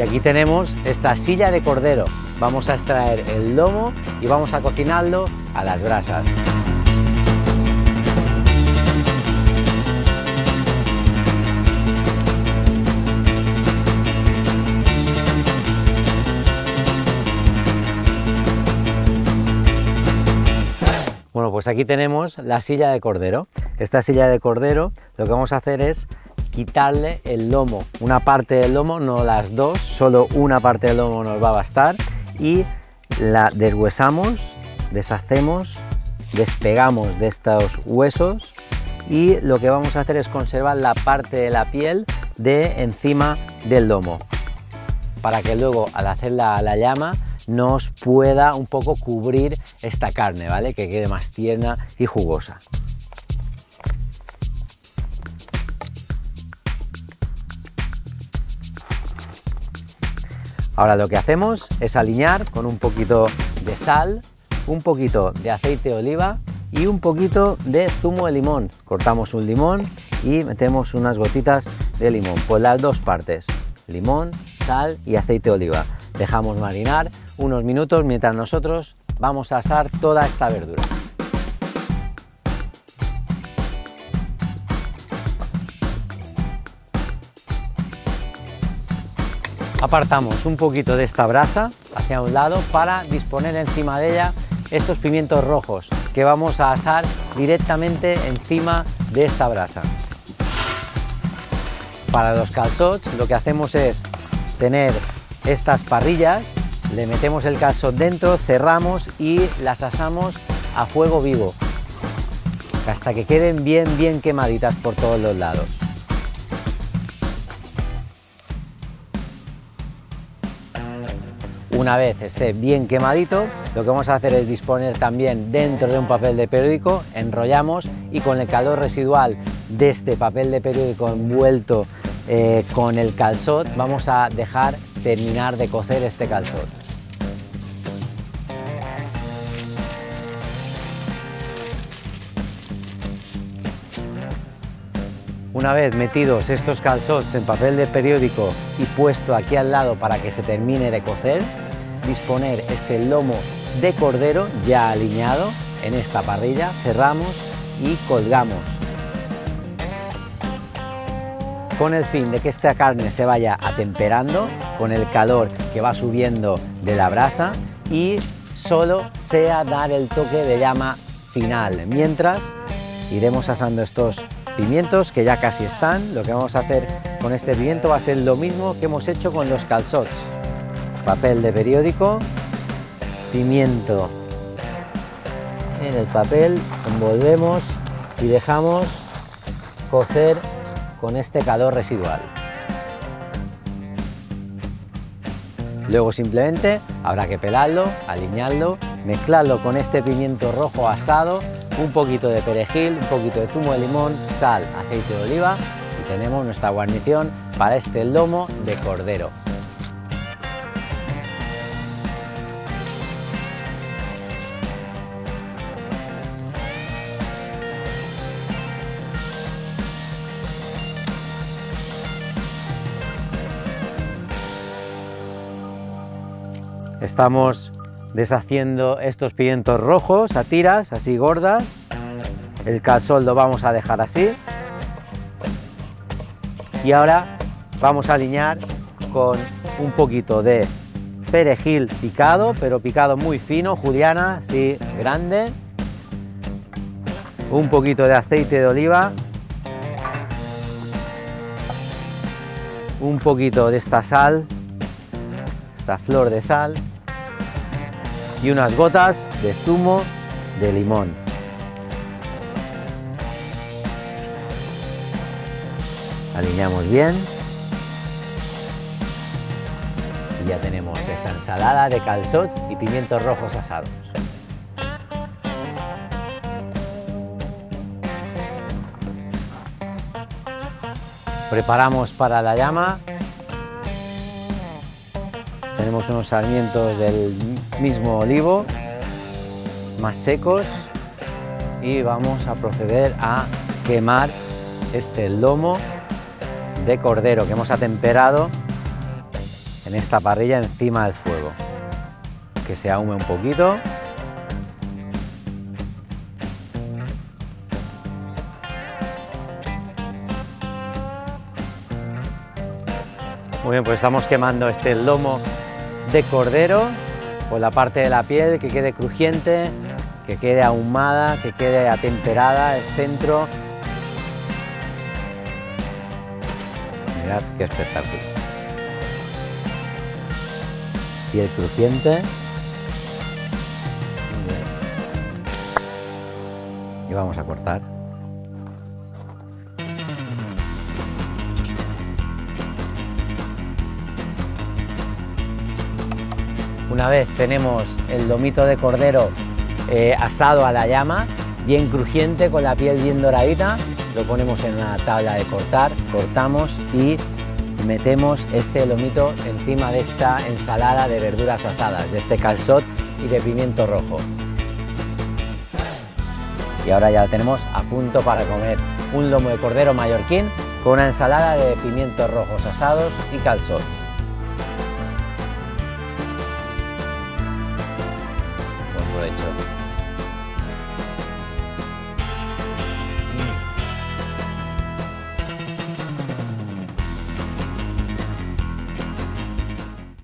Y aquí tenemos esta silla de cordero. Vamos a extraer el lomo y vamos a cocinarlo a las brasas. Bueno, pues aquí tenemos la silla de cordero. Esta silla de cordero lo que vamos a hacer es quitarle el lomo, una parte del lomo, no las dos, solo una parte del lomo nos va a bastar y la deshuesamos, deshacemos, despegamos de estos huesos y lo que vamos a hacer es conservar la parte de la piel de encima del lomo para que luego al hacer la, la llama nos pueda un poco cubrir esta carne, ¿vale? Que quede más tierna y jugosa. Ahora lo que hacemos es alinear con un poquito de sal, un poquito de aceite de oliva y un poquito de zumo de limón. Cortamos un limón y metemos unas gotitas de limón por las dos partes, limón, sal y aceite de oliva. Dejamos marinar unos minutos mientras nosotros vamos a asar toda esta verdura. Apartamos un poquito de esta brasa hacia un lado para disponer encima de ella estos pimientos rojos que vamos a asar directamente encima de esta brasa. Para los calzots lo que hacemos es tener estas parrillas, le metemos el calzot dentro, cerramos y las asamos a fuego vivo hasta que queden bien bien quemaditas por todos los lados. Una vez esté bien quemadito, lo que vamos a hacer es disponer también dentro de un papel de periódico, enrollamos y con el calor residual de este papel de periódico envuelto eh, con el calzot vamos a dejar terminar de cocer este calzot. Una vez metidos estos calzots en papel de periódico y puesto aquí al lado para que se termine de cocer, disponer este lomo de cordero ya alineado en esta parrilla, cerramos y colgamos. Con el fin de que esta carne se vaya atemperando con el calor que va subiendo de la brasa y solo sea dar el toque de llama final. Mientras iremos asando estos pimientos que ya casi están. Lo que vamos a hacer con este pimiento va a ser lo mismo que hemos hecho con los calzots papel de periódico, pimiento en el papel, envolvemos y dejamos cocer con este calor residual. Luego simplemente habrá que pelarlo, alinearlo, mezclarlo con este pimiento rojo asado, un poquito de perejil, un poquito de zumo de limón, sal, aceite de oliva y tenemos nuestra guarnición para este lomo de cordero. Estamos deshaciendo estos pimientos rojos a tiras, así gordas. El calzol lo vamos a dejar así. Y ahora vamos a alinear con un poquito de perejil picado, pero picado muy fino, juliana, así grande. Un poquito de aceite de oliva. Un poquito de esta sal, esta flor de sal y unas gotas de zumo de limón. Alineamos bien y ya tenemos esta ensalada de calzots y pimientos rojos asados. Preparamos para la llama tenemos unos sarmientos del mismo olivo, más secos, y vamos a proceder a quemar este lomo de cordero que hemos atemperado en esta parrilla encima del fuego. Que se ahume un poquito. Muy bien, pues estamos quemando este lomo de cordero con la parte de la piel que quede crujiente, que quede ahumada, que quede atemperada el centro. Mirad qué espectáculo. Piel crujiente. Y vamos a cortar. Una vez tenemos el lomito de cordero eh, asado a la llama, bien crujiente, con la piel bien doradita, lo ponemos en una tabla de cortar, cortamos y metemos este lomito encima de esta ensalada de verduras asadas, de este calzot y de pimiento rojo. Y ahora ya lo tenemos a punto para comer un lomo de cordero mallorquín con una ensalada de pimientos rojos asados y calzots. right.